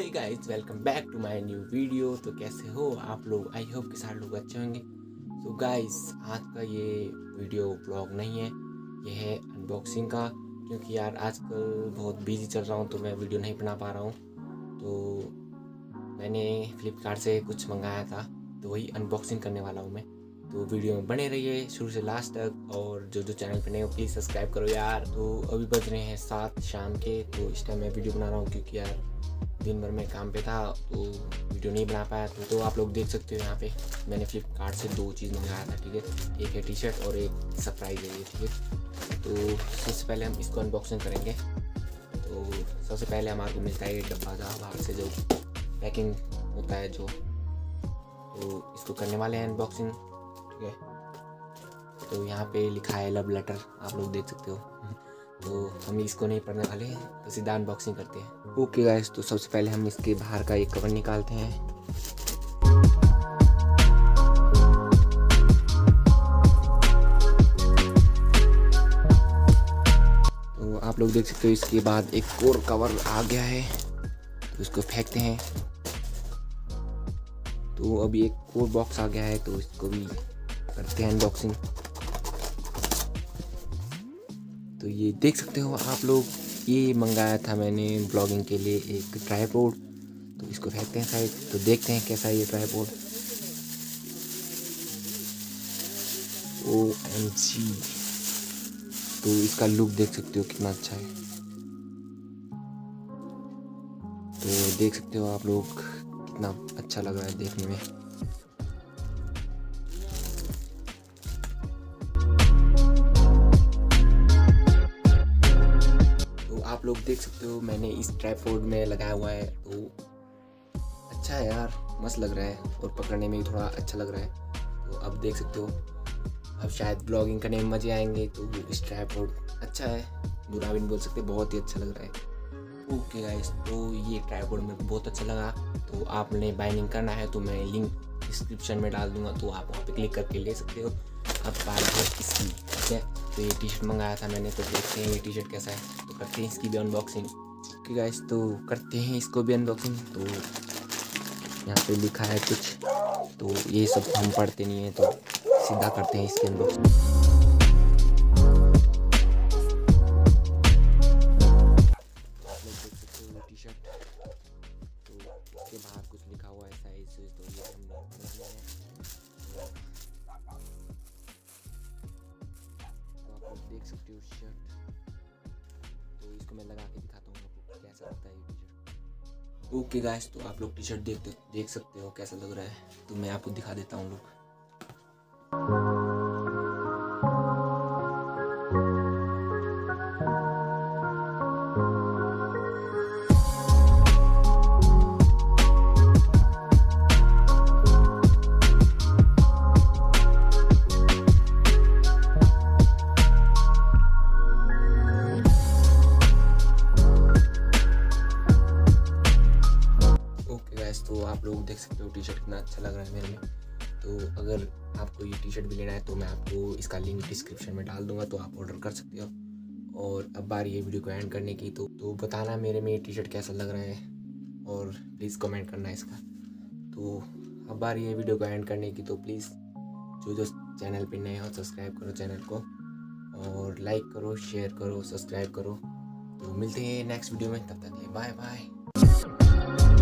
Way guys welcome back to my new video तो कैसे हो आप लोग? आई होप के सारे लोग अच्छे होंगे। तो गाइस आज का ये वीडियो ब्लॉग नहीं है। ये है अनबॉक्सिंग का, क्योंकि यार आजकल बहुत बिज़ी चल रहा हूँ तो मैं वीडियो नहीं बना पा रहा हूँ। तो मैंने फ्लिपकार्ट से कुछ मंगाया था तो वही अनबॉक्सिंग करने वाला हूँ मैं। तो वीडियो में बने रहिए शुरू से लास्ट तक, और जो जो चैनल पे नहीं हो प्लीज़ सब्सक्राइब करो यार। तो अभी बज रहे हैं सात शाम के तो इस टाइम मैं वीडियो बना रहा हूँ, क्योंकि यार दिन भर में काम पे था तो वीडियो नहीं बना पाया। तो, तो आप लोग देख सकते हो यहाँ पे मैंने फ्लिपकार्ट से दो चीज़ मंगाया था ठीक है? एक है टी शर्ट और एक सरप्राइज़ है ये ठीक है? तो सबसे पहले हम इसको अनबॉक्सिंग करेंगे। तो सबसे पहले हमारे को मिलता है ये डब्बा था बाहर से जो पैकिंग होता है जो। तो इसको करने वाले हैं अनबॉक्सिंग ठीक है? तो यहाँ पे लिखा है लव लेटर आप लोग देख सकते हो। तो हम इसको नहीं पढ़ने हैं तो सीधा अनबॉक्सिंग करते हैं। ओके गाइस तो सबसे पहले हम इसके बाहर का एक कवर निकालते हैं। तो आप लोग देख सकते हो, इसके बाद एक और कवर आ गया है तो इसको फेंकते हैं। तो अभी एक और बॉक्स आ गया है तो इसको भी करते हैं अनबॉक्सिंग तो ये देख सकते हो आप लोग, ये मंगाया था मैंने ब्लॉगिंग के लिए एक ट्राईपोर्ड तो इसको फेंकते हैं साइड तो देखते हैं कैसा है ये ट्राईपोर्ड ओ एम जी तो इसका लुक देख सकते हो कितना अच्छा है। तो देख सकते हो आप लोग कितना अच्छा लग रहा है देखने में। आप लोग देख सकते हो, मैंने इस ट्राईपोर्ड में लगाया हुआ है तो अच्छा है यार, मस्त लग रहा है और पकड़ने में भी थोड़ा अच्छा लग रहा है। तो अब देख सकते हो, अब शायद ब्लॉगिंग करने में मज़े आएँगे तो इस ट्राईपोर्ड अच्छा है, बुरा भी बोल सकते, बहुत ही अच्छा लग रहा है। ओके गाइस तो ये ट्राईपोर्ड मेरे बहुत अच्छा लगा तो आपने बाइनिंग करना है तो मैं लिंक डिस्क्रिप्शन में डाल दूँगा तो आप वहाँ पे क्लिक करके ले सकते हो। अब बात है इसकी, ठीक है? तो ये टी शर्ट मंगाया था मैंने तो देखते हैं ये टी शर्ट कैसा है। तो करते हैं इसकी भी अनबॉक्सिंग ठीक है तो करते हैं इसको भी अनबॉक्सिंग तो यहाँ पे लिखा है कुछ। तो ये सब हम पढ़ते नहीं हैं तो सीधा करते हैं इसकी अनबॉक्सिंग ओके गाइस तो आप लोग टी शर्ट देख देख सकते हो कैसा लग रहा है। तो मैं आपको दिखा देता हूँ लोग तो आप लोग देख सकते हो टी शर्ट कितना अच्छा लग रहा है मेरे में। तो अगर आपको ये टी शर्ट भी लेना है तो मैं आपको इसका लिंक डिस्क्रिप्शन में डाल दूँगा तो आप ऑर्डर कर सकते हो। और अब बार ये वीडियो को एंड करने की तो तो बताना मेरे में ये टी शर्ट कैसा लग रहा है, और प्लीज़ कमेंट करना इसका। तो अब बार ये वीडियो को एंड करने की तो प्लीज़ जो जो चैनल पर नए हो सब्सक्राइब करो चैनल को, और लाइक करो शेयर करो सब्सक्राइब करो। तो मिलते हैं नेक्स्ट वीडियो में, तब तक बाय बाय